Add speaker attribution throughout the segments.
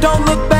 Speaker 1: don't look back.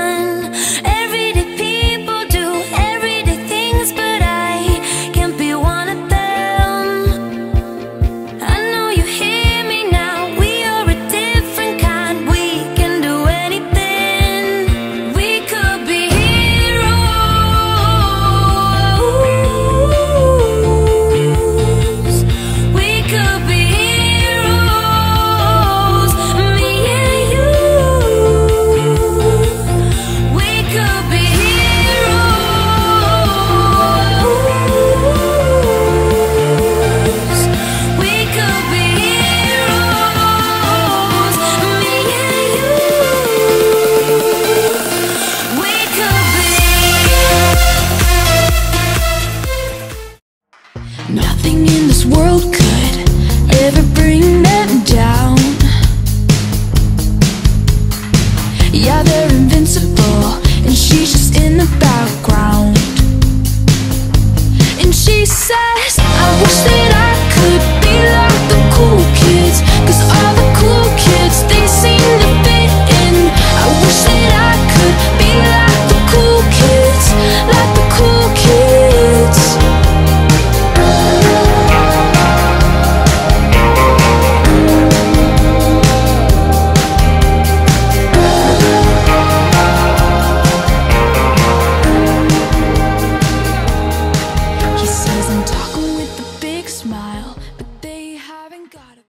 Speaker 1: Nothing in this world could ever bring them down.
Speaker 2: Yeah, they're invincible And
Speaker 1: she's just
Speaker 3: in the background